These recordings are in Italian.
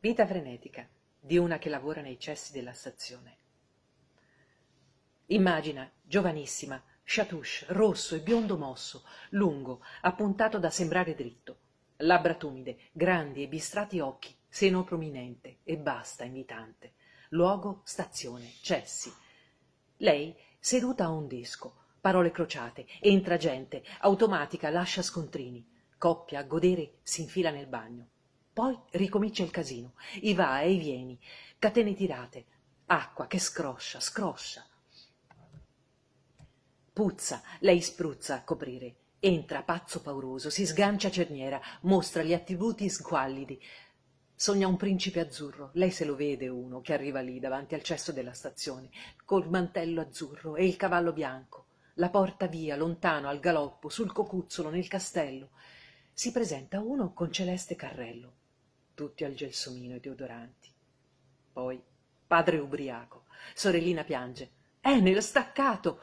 Vita frenetica di una che lavora nei cessi della stazione. Immagina, giovanissima, chatouche, rosso e biondo mosso, lungo, appuntato da sembrare dritto, labbra tumide, grandi e bistrati occhi, seno prominente e basta invitante. Luogo, stazione, cessi. Lei seduta a un disco, parole crociate, entra gente, automatica, lascia scontrini. Coppia, a godere, si infila nel bagno. Poi ricomincia il casino, i va e i vieni, catene tirate, acqua che scroscia, scroscia. Puzza, lei spruzza a coprire, entra pazzo pauroso, si sgancia cerniera, mostra gli attributi squallidi. Sogna un principe azzurro, lei se lo vede uno che arriva lì davanti al cesso della stazione, col mantello azzurro e il cavallo bianco. La porta via, lontano, al galoppo, sul cocuzzolo, nel castello. Si presenta uno con celeste carrello tutti al gelsomino e deodoranti. Poi padre ubriaco, sorellina piange. Enel, staccato!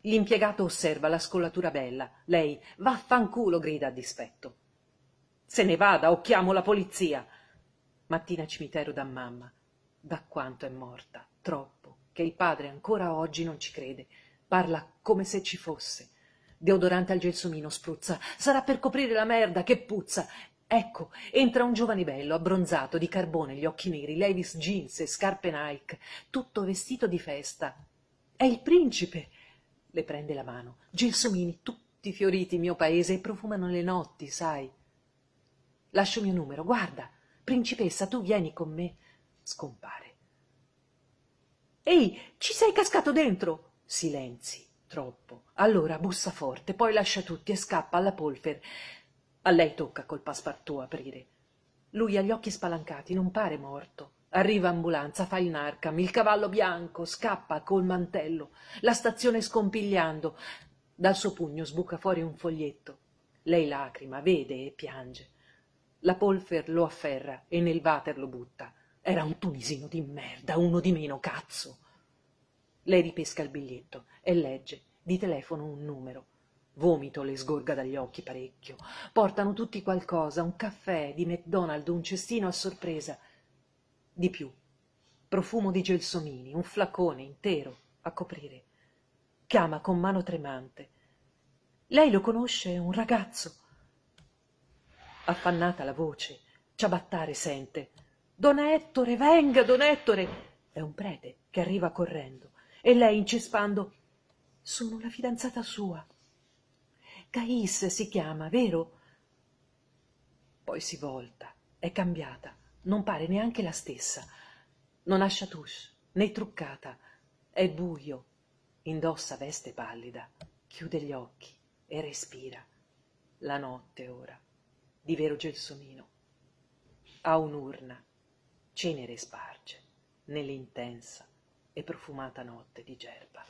L'impiegato osserva la scollatura bella. Lei, vaffanculo, grida a dispetto. Se ne vada o chiamo la polizia. Mattina cimitero da mamma. Da quanto è morta, troppo, che il padre ancora oggi non ci crede. Parla come se ci fosse. Deodorante al gelsomino spruzza. Sarà per coprire la merda che puzza. Ecco, entra un giovane bello, abbronzato, di carbone, gli occhi neri, Levis jeans e scarpe Nike, tutto vestito di festa. È il principe! Le prende la mano. Gelsomini, tutti fioriti, mio paese, e profumano le notti, sai. Lascio il mio numero, guarda, principessa, tu vieni con me. Scompare. Ehi, ci sei cascato dentro? Silenzi, troppo. Allora bussa forte, poi lascia tutti e scappa alla polfer. A lei tocca col passepartout aprire. Lui ha gli occhi spalancati, non pare morto. Arriva ambulanza, fa il narcam, il cavallo bianco, scappa col mantello, la stazione scompigliando. Dal suo pugno sbuca fuori un foglietto. Lei lacrima, vede e piange. La Polfer lo afferra e nel water lo butta. Era un tunisino di merda, uno di meno, cazzo. Lei ripesca il biglietto e legge, di telefono un numero. Vomito le sgorga dagli occhi parecchio. Portano tutti qualcosa, un caffè di McDonald, un cestino a sorpresa. Di più. Profumo di gelsomini, un flacone intero a coprire. Chiama con mano tremante. Lei lo conosce, un ragazzo. Affannata la voce, ciabattare sente. Don Ettore, venga, don Ettore! È un prete che arriva correndo e lei incespando. Sono la fidanzata sua. Cais si chiama, vero? Poi si volta, è cambiata, non pare neanche la stessa. Non ha chatouche, né truccata, è buio, indossa veste pallida, chiude gli occhi e respira. La notte ora, di vero gelsomino. Ha un'urna, cenere sparge, nell'intensa e profumata notte di Gerba.